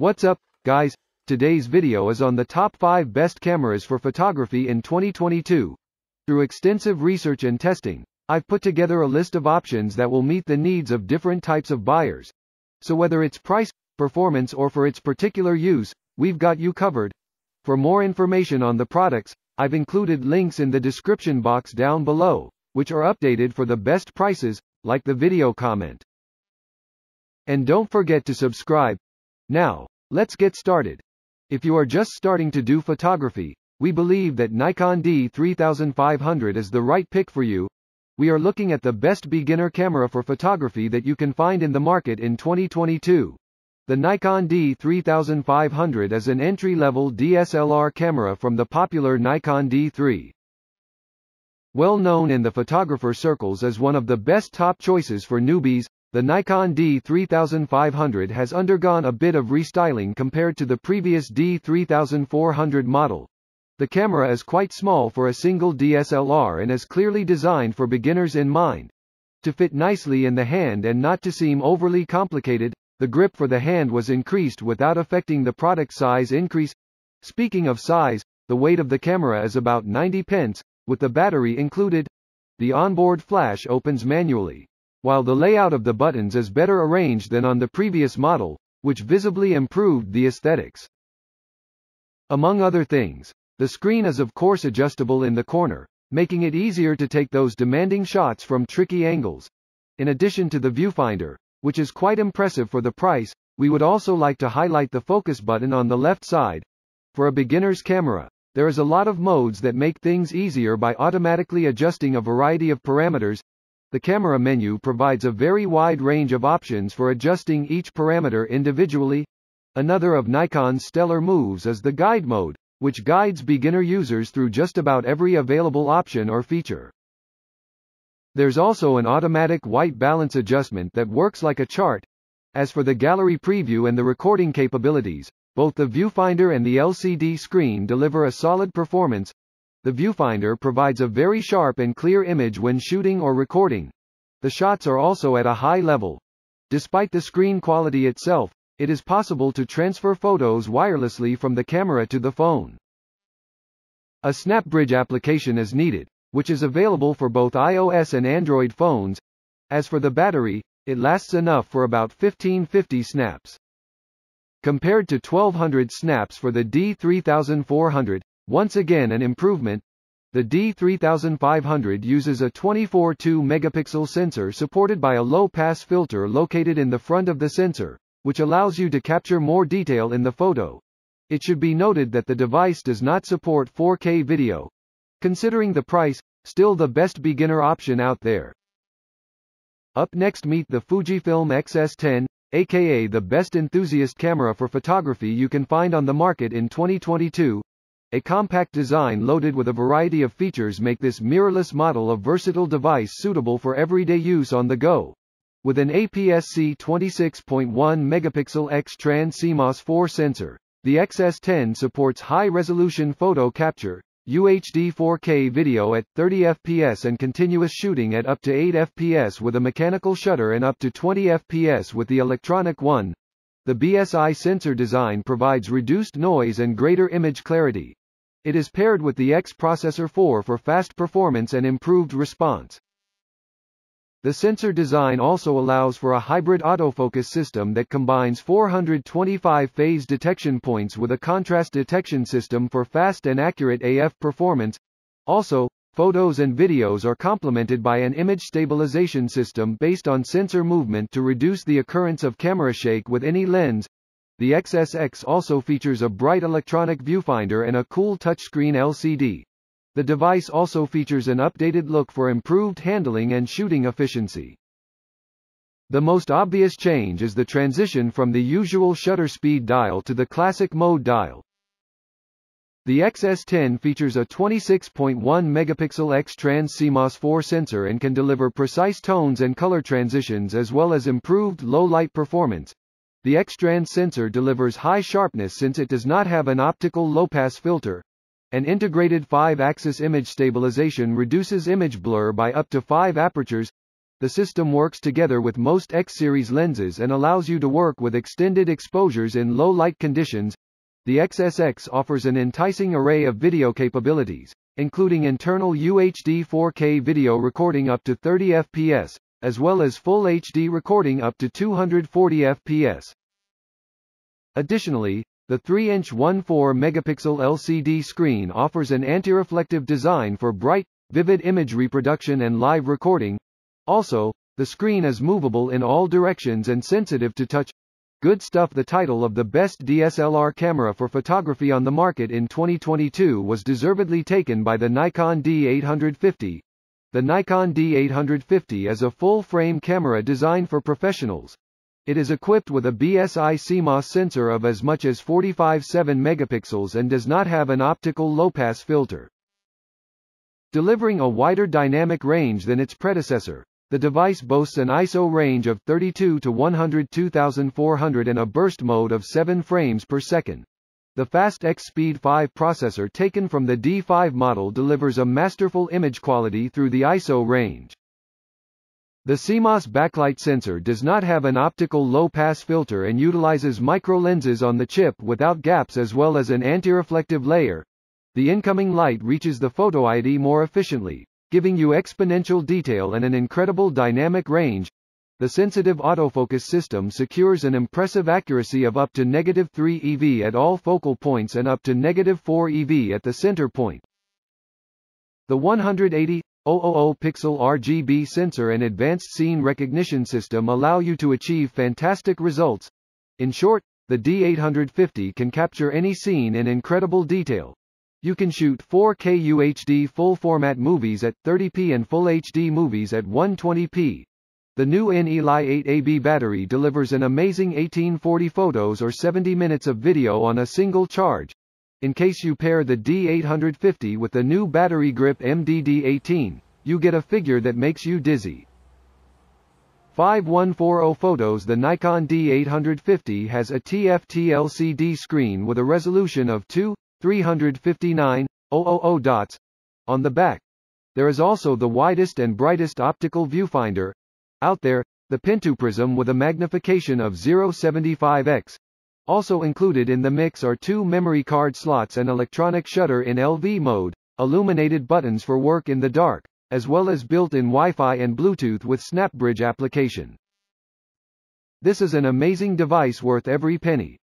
What's up, guys? Today's video is on the top 5 best cameras for photography in 2022. Through extensive research and testing, I've put together a list of options that will meet the needs of different types of buyers. So whether it's price, performance or for its particular use, we've got you covered. For more information on the products, I've included links in the description box down below, which are updated for the best prices, like the video comment. And don't forget to subscribe. Now, let's get started. If you are just starting to do photography, we believe that Nikon D3500 is the right pick for you. We are looking at the best beginner camera for photography that you can find in the market in 2022. The Nikon D3500 is an entry-level DSLR camera from the popular Nikon D3. Well known in the photographer circles as one of the best top choices for newbies, the Nikon D3500 has undergone a bit of restyling compared to the previous D3400 model. The camera is quite small for a single DSLR and is clearly designed for beginners in mind. To fit nicely in the hand and not to seem overly complicated, the grip for the hand was increased without affecting the product size increase. Speaking of size, the weight of the camera is about 90 pence, with the battery included. The onboard flash opens manually while the layout of the buttons is better arranged than on the previous model, which visibly improved the aesthetics. Among other things, the screen is of course adjustable in the corner, making it easier to take those demanding shots from tricky angles. In addition to the viewfinder, which is quite impressive for the price, we would also like to highlight the focus button on the left side. For a beginner's camera, there is a lot of modes that make things easier by automatically adjusting a variety of parameters, the camera menu provides a very wide range of options for adjusting each parameter individually. Another of Nikon's stellar moves is the guide mode, which guides beginner users through just about every available option or feature. There's also an automatic white balance adjustment that works like a chart. As for the gallery preview and the recording capabilities, both the viewfinder and the LCD screen deliver a solid performance, the viewfinder provides a very sharp and clear image when shooting or recording. The shots are also at a high level. Despite the screen quality itself, it is possible to transfer photos wirelessly from the camera to the phone. A SnapBridge application is needed, which is available for both iOS and Android phones. As for the battery, it lasts enough for about 1550 snaps. Compared to 1200 snaps for the D3400, once again an improvement, the D3500 uses a 24-2 megapixel sensor supported by a low-pass filter located in the front of the sensor, which allows you to capture more detail in the photo. It should be noted that the device does not support 4K video. Considering the price, still the best beginner option out there. Up next meet the Fujifilm X-S10, aka the best enthusiast camera for photography you can find on the market in 2022, a compact design loaded with a variety of features make this mirrorless model a versatile device suitable for everyday use on the go. With an APS-C 26.1 megapixel X-Trans CMOS 4 sensor, the X-S10 supports high-resolution photo capture, UHD 4K video at 30 fps and continuous shooting at up to 8 fps with a mechanical shutter and up to 20 fps with the electronic one. The BSI sensor design provides reduced noise and greater image clarity. It is paired with the X Processor 4 for fast performance and improved response. The sensor design also allows for a hybrid autofocus system that combines 425 phase detection points with a contrast detection system for fast and accurate AF performance. Also, photos and videos are complemented by an image stabilization system based on sensor movement to reduce the occurrence of camera shake with any lens. The XSX also features a bright electronic viewfinder and a cool touchscreen LCD. The device also features an updated look for improved handling and shooting efficiency. The most obvious change is the transition from the usual shutter speed dial to the classic mode dial. The XS10 features a 26.1 megapixel X-Trans CMOS 4 sensor and can deliver precise tones and color transitions as well as improved low light performance, the X-Trans sensor delivers high sharpness since it does not have an optical low-pass filter. An integrated 5-axis image stabilization reduces image blur by up to 5 apertures. the system works together with most X-series lenses and allows you to work with extended exposures in low light conditions. The XSX offers an enticing array of video capabilities, including internal UHD 4K video recording up to 30 fps, as well as full HD recording up to 240 fps. Additionally, the 3-inch 14-megapixel LCD screen offers an anti-reflective design for bright, vivid image reproduction and live recording. Also, the screen is movable in all directions and sensitive to touch. Good stuff The title of the best DSLR camera for photography on the market in 2022 was deservedly taken by the Nikon D850. The Nikon D850 is a full-frame camera designed for professionals, it is equipped with a BSI CMOS sensor of as much as 45.7 megapixels and does not have an optical low-pass filter. Delivering a wider dynamic range than its predecessor, the device boasts an ISO range of 32 to 102,400 and a burst mode of 7 frames per second. The Fast EXPEED 5 processor taken from the D5 model delivers a masterful image quality through the ISO range. The CMOS backlight sensor does not have an optical low-pass filter and utilizes micro-lenses on the chip without gaps as well as an anti-reflective layer. The incoming light reaches the photodiode more efficiently, giving you exponential detail and an incredible dynamic range. The sensitive autofocus system secures an impressive accuracy of up to negative 3 EV at all focal points and up to negative 4 EV at the center point. The 180 000 pixel RGB sensor and advanced scene recognition system allow you to achieve fantastic results. In short, the D850 can capture any scene in incredible detail. You can shoot 4K UHD full-format movies at 30p and Full HD movies at 120p. The new NE-Li 8AB battery delivers an amazing 1840 photos or 70 minutes of video on a single charge, in case you pair the D850 with the new battery grip MB-D18, you get a figure that makes you dizzy. 5140 photos The Nikon D850 has a TFT LCD screen with a resolution of 2, 359, 000 dots. On the back, there is also the widest and brightest optical viewfinder. Out there, the Pentaprism with a magnification of 0.75x, also included in the mix are two memory card slots and electronic shutter in LV mode, illuminated buttons for work in the dark, as well as built-in Wi-Fi and Bluetooth with SnapBridge application. This is an amazing device worth every penny.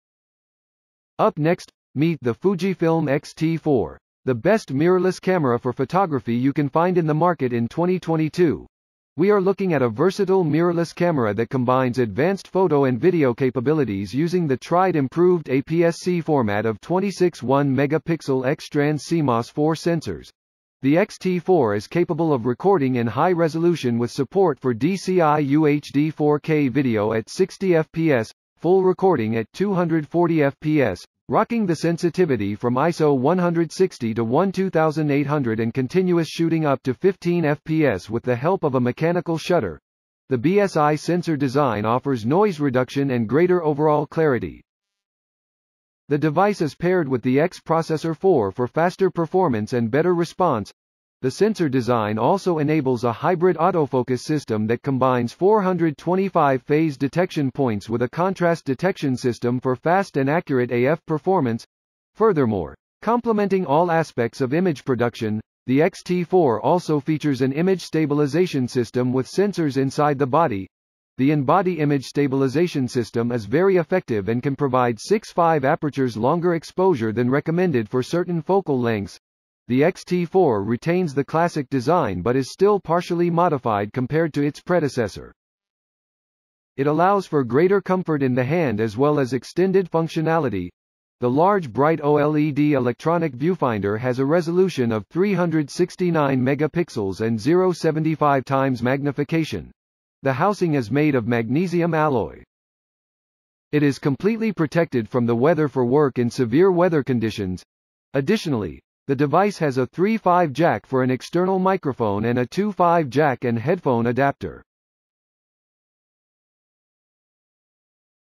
Up next, meet the Fujifilm X-T4, the best mirrorless camera for photography you can find in the market in 2022. We are looking at a versatile mirrorless camera that combines advanced photo and video capabilities using the tried improved APS-C format of 26 1-megapixel X-Trans CMOS 4 sensors. The X-T4 is capable of recording in high resolution with support for DCI UHD 4K video at 60 fps, full recording at 240 fps, Rocking the sensitivity from ISO 160 to 12800 and continuous shooting up to 15 fps with the help of a mechanical shutter. The BSI sensor design offers noise reduction and greater overall clarity. The device is paired with the X Processor 4 for faster performance and better response, the sensor design also enables a hybrid autofocus system that combines 425 phase detection points with a contrast detection system for fast and accurate AF performance. Furthermore, complementing all aspects of image production, the X-T4 also features an image stabilization system with sensors inside the body. The in-body image stabilization system is very effective and can provide 6.5 apertures longer exposure than recommended for certain focal lengths, the X-T4 retains the classic design but is still partially modified compared to its predecessor. It allows for greater comfort in the hand as well as extended functionality. The large bright OLED electronic viewfinder has a resolution of 369 megapixels and 0.75 times magnification. The housing is made of magnesium alloy. It is completely protected from the weather for work in severe weather conditions. Additionally, the device has a 3.5 jack for an external microphone and a 2.5 jack and headphone adapter.